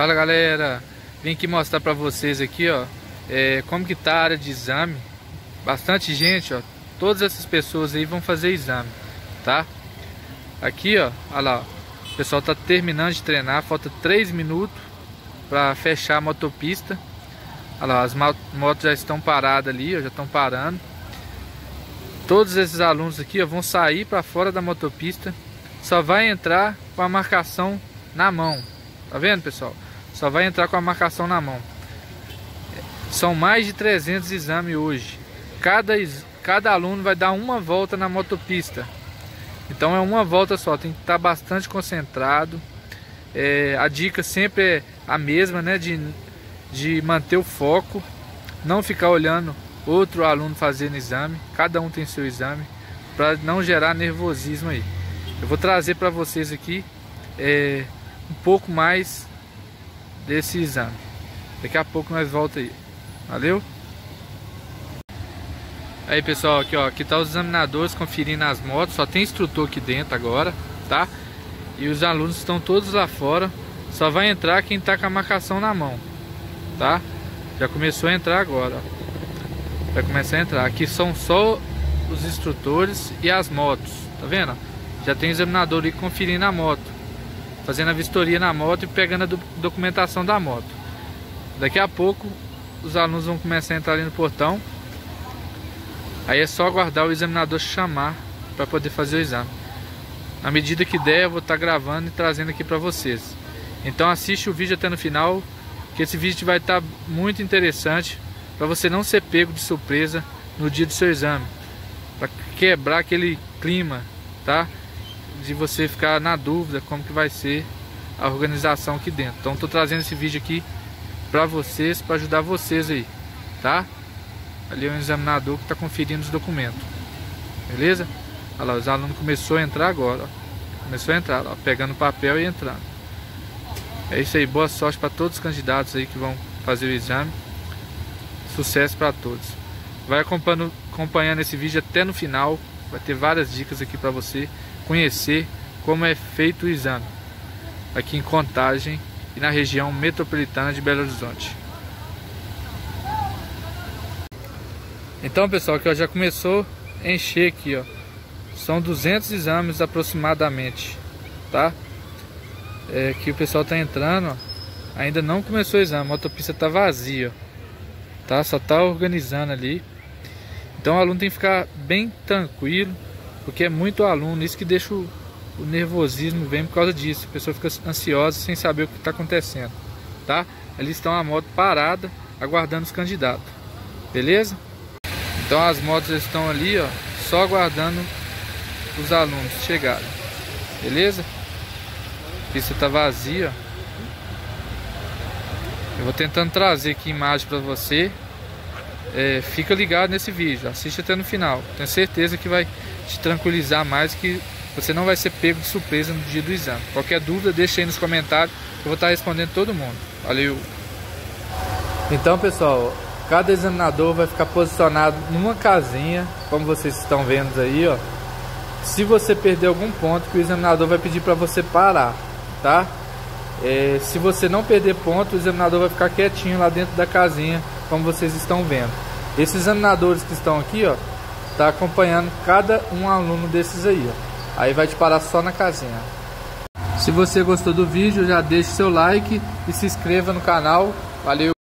Fala galera, vim aqui mostrar para vocês aqui ó, é, como que tá a área de exame. Bastante gente, ó, todas essas pessoas aí vão fazer exame, tá? Aqui ó, olha lá, ó, o pessoal tá terminando de treinar, falta 3 minutos para fechar a motopista. Olha lá, as motos já estão paradas ali, ó, já estão parando. Todos esses alunos aqui ó, vão sair para fora da motopista, só vai entrar com a marcação na mão, Tá vendo, pessoal? Só vai entrar com a marcação na mão. São mais de 300 exames hoje. Cada, cada aluno vai dar uma volta na motopista. Então é uma volta só, tem que estar bastante concentrado. É, a dica sempre é a mesma, né? De, de manter o foco, não ficar olhando outro aluno fazendo exame. Cada um tem seu exame, para não gerar nervosismo aí. Eu vou trazer para vocês aqui é, um pouco mais desse exame. Daqui a pouco nós volta aí. Valeu? Aí pessoal, aqui ó, aqui tá os examinadores conferindo as motos, só tem instrutor aqui dentro agora, tá? E os alunos estão todos lá fora, só vai entrar quem tá com a marcação na mão, tá? Já começou a entrar agora, ó. Vai começar a entrar. Aqui são só os instrutores e as motos, tá vendo? Já tem examinador ali conferindo a moto fazendo a vistoria na moto e pegando a do documentação da moto. Daqui a pouco os alunos vão começar a entrar ali no portão. Aí é só aguardar o examinador chamar para poder fazer o exame. Na medida que der, eu vou estar tá gravando e trazendo aqui para vocês. Então assiste o vídeo até no final, que esse vídeo vai estar tá muito interessante para você não ser pego de surpresa no dia do seu exame, para quebrar aquele clima, tá? De você ficar na dúvida como que vai ser a organização aqui dentro. Então estou trazendo esse vídeo aqui para vocês, para ajudar vocês aí, tá? Ali é um examinador que está conferindo os documentos, beleza? Olha lá, os alunos começou a entrar agora, ó. começou a entrar, ó, pegando papel e entrando. É isso aí, boa sorte para todos os candidatos aí que vão fazer o exame. Sucesso para todos. Vai acompanhando, acompanhando esse vídeo até no final, vai ter várias dicas aqui para você conhecer como é feito o exame aqui em Contagem e na região metropolitana de Belo Horizonte. Então pessoal, aqui ó, já começou a encher aqui, ó. São 200 exames aproximadamente, tá? É, que o pessoal tá entrando, ó. Ainda não começou o exame, a autopista tá vazia, ó. tá? Só tá organizando ali. Então o aluno tem que ficar bem tranquilo, porque é muito aluno, isso que deixa o, o nervosismo vem por causa disso. A pessoa fica ansiosa sem saber o que está acontecendo, tá? Ali estão a moto parada, aguardando os candidatos, beleza? Então as motos estão ali, ó, só aguardando os alunos chegarem, beleza? A pista está vazia. Eu vou tentando trazer aqui imagem para você. É, fica ligado nesse vídeo, assiste até no final. Tenho certeza que vai te tranquilizar mais que você não vai ser pego de surpresa no dia do exame. Qualquer dúvida, deixa aí nos comentários, eu vou estar respondendo todo mundo. Valeu! Então, pessoal, cada examinador vai ficar posicionado numa casinha, como vocês estão vendo aí, ó. Se você perder algum ponto, o examinador vai pedir para você parar, tá? É, se você não perder ponto, o examinador vai ficar quietinho lá dentro da casinha, como vocês estão vendo. Esses examinadores que estão aqui, ó, tá acompanhando cada um aluno desses aí, ó. Aí vai te parar só na casinha. Se você gostou do vídeo, já deixe seu like e se inscreva no canal. Valeu!